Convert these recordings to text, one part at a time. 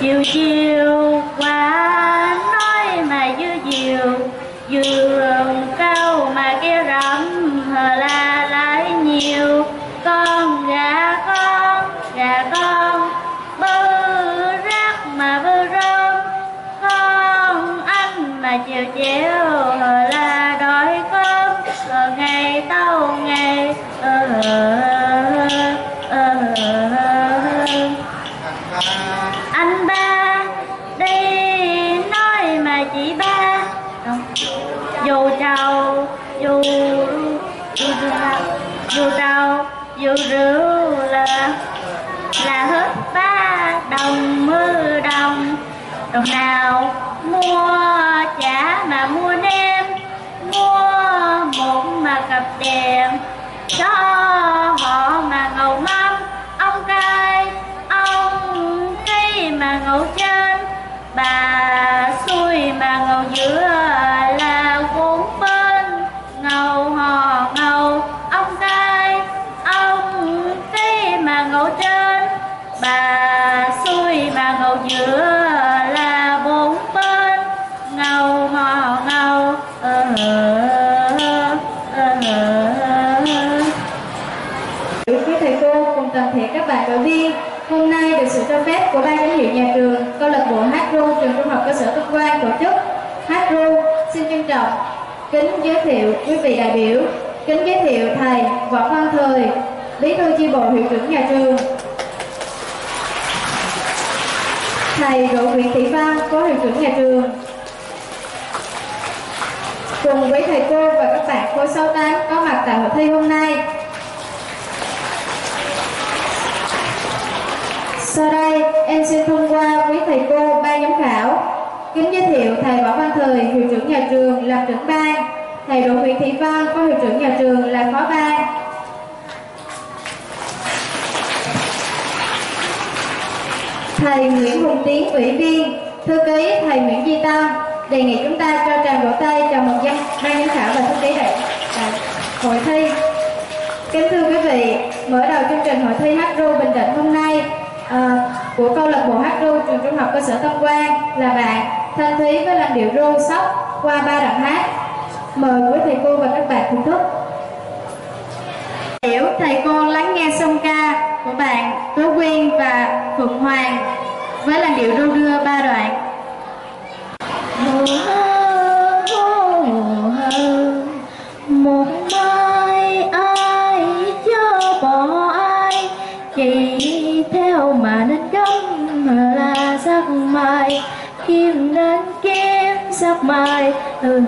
chiều chiều qua nói mà dư diều, giường cao mà kia rậm hờ la lại nhiều. Con gà con gà con, bơ rác mà bơ rơm. Con ăn mà chiều chiều hờ la đói cơm. Ở ngày tàu ngày ở anh ba, đi nói mà chị ba. Dù trầu dù dù dù trầu dù rượu là là hết ba đồng mưa đồng. Đồng nào mua chả mà mua nem, mua một mà cặp đèn cho mà ngầu trên bà xuôi mà ngầu giữa là bốn bên. Ngầu hò ngầu ông tay ông cây mà ngầu trên bà xuôi mà ngầu giữa là bốn bên. Ngầu hò ngầu ờ, ờ, ờ. ờ. Quý thầy cô cùng toàn thể các bạn giáo viên, hôm nay được sự cho phép của ban giám hiệu nhà trường, câu lạc bộ hát ru trường trung học cơ sở Tân Quang tổ chức. Hát ru xin trân trọng. Kính giới thiệu quý vị đại biểu, kính giới thiệu thầy Võ Văn Thời, bí thư chi bộ hiệu trưởng nhà trường, thầy Đỗ Nguyễn Thị Văn, phó hiệu trưởng nhà trường, cùng với thầy cô và các bạn khối 68 có mặt tại hội thi hôm nay Kính giới thiệu thầy Võ Văn Thời, hiệu trưởng nhà trường làm trưởng ban, thầy Đỗ Nguyễn Thị Văn, phó hiệu trưởng nhà trường là phó ban. Thầy Nguyễn Hùng Tiến, ủy viên, thư ký thầy Nguyễn Di Tâm đề nghị chúng ta cho tràng vỗ tay chào mừng dân ban giám khảo và thư ký đại, đại hội thi. Kính thưa quý vị, mở đầu chương trình hội thi hát ru Bình Định hôm nay à, của câu lạc bộ hát ru trường trung học cơ sở tâm Quang là bạn Thanh Thúy với làn điệu ru sóc qua ba đoạn hát. Mời quý thầy cô và các bạn thưởng thức. Hiểu thầy cô lắng nghe song ca của bạn Tố Quyên và Phượng Hoàng với làn điệu ru đưa ba đoạn. một mai ai cho bỏ ai chạy theo mà nên cấm là giấc mai kim nên kiếm sắc mai ơi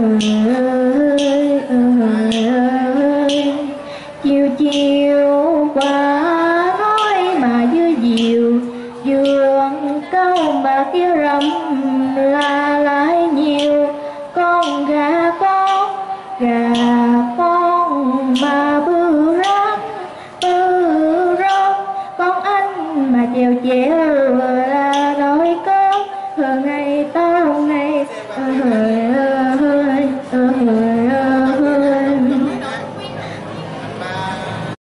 ơi ơi, chiều chiều qua nói mà dưa diều vườn câu mà kêu rầm